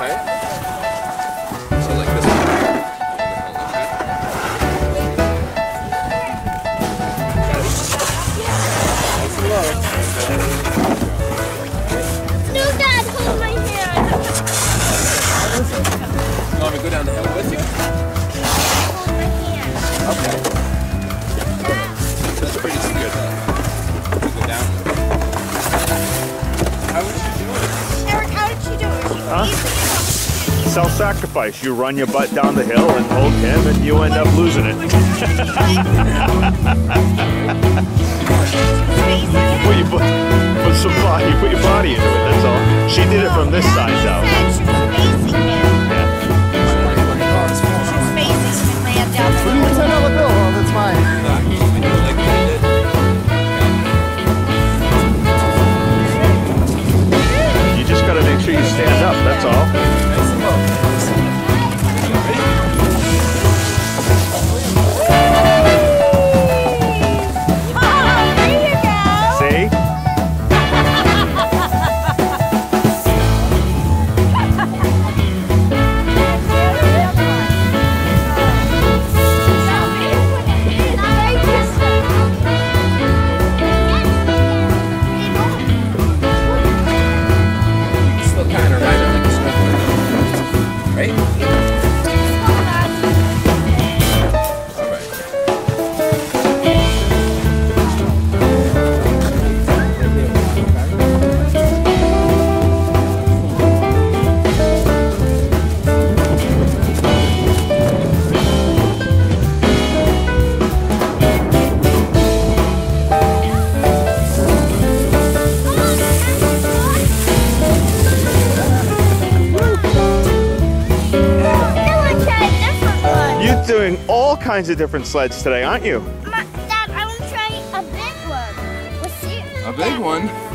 Okay. So like this one. No, Dad, hold my hand. You want me to go down the hill with you? Hold my hand. Okay. That's pretty secure, though. You go down. How did she do it? Erick, how did she do it? Huh? self sacrifice. You run your butt down the hill and hold him, and you end up losing it. put, your, put, put some body, you put your body into it, that's all. She did it from this side, though. all kinds of different sleds today, aren't you? Dad, I want to try a big one. A big one?